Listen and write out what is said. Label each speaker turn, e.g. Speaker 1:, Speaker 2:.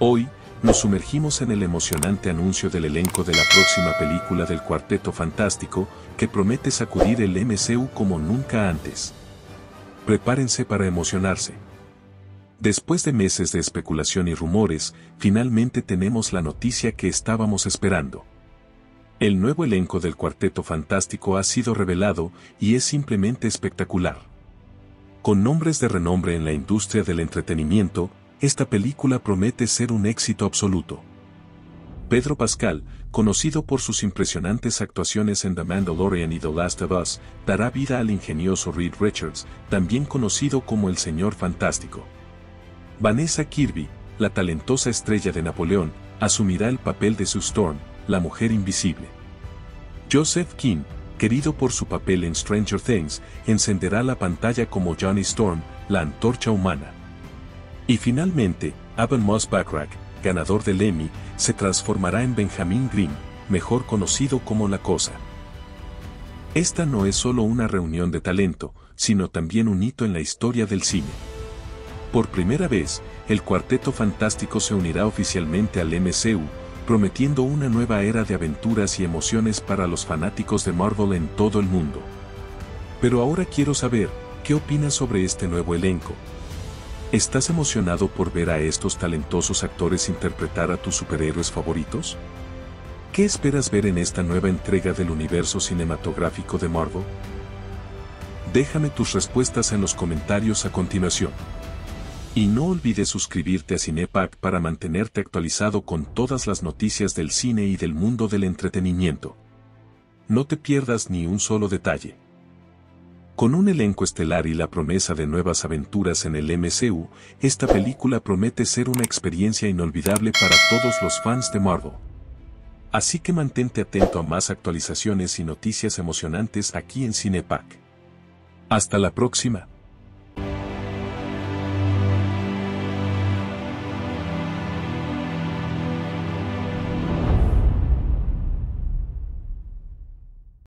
Speaker 1: Hoy, nos sumergimos en el emocionante anuncio del elenco de la próxima película del Cuarteto Fantástico, que promete sacudir el MCU como nunca antes. Prepárense para emocionarse. Después de meses de especulación y rumores, finalmente tenemos la noticia que estábamos esperando. El nuevo elenco del Cuarteto Fantástico ha sido revelado y es simplemente espectacular. Con nombres de renombre en la industria del entretenimiento, esta película promete ser un éxito absoluto. Pedro Pascal, conocido por sus impresionantes actuaciones en The Mandalorian y The Last of Us, dará vida al ingenioso Reed Richards, también conocido como el Señor Fantástico. Vanessa Kirby, la talentosa estrella de Napoleón, asumirá el papel de Sue Storm, la mujer invisible. Joseph King, querido por su papel en Stranger Things, encenderá la pantalla como Johnny Storm, la antorcha humana. Y finalmente, Aben Moss Backrack, ganador del Emmy, se transformará en Benjamin Grimm, mejor conocido como La Cosa. Esta no es solo una reunión de talento, sino también un hito en la historia del cine. Por primera vez, el Cuarteto Fantástico se unirá oficialmente al MCU, prometiendo una nueva era de aventuras y emociones para los fanáticos de Marvel en todo el mundo. Pero ahora quiero saber, ¿qué opinas sobre este nuevo elenco? ¿Estás emocionado por ver a estos talentosos actores interpretar a tus superhéroes favoritos? ¿Qué esperas ver en esta nueva entrega del universo cinematográfico de Marvel? Déjame tus respuestas en los comentarios a continuación. Y no olvides suscribirte a Cinepack para mantenerte actualizado con todas las noticias del cine y del mundo del entretenimiento. No te pierdas ni un solo detalle. Con un elenco estelar y la promesa de nuevas aventuras en el MCU, esta película promete ser una experiencia inolvidable para todos los fans de Marvel. Así que mantente atento a más actualizaciones y noticias emocionantes aquí en Cinepack. Hasta la próxima.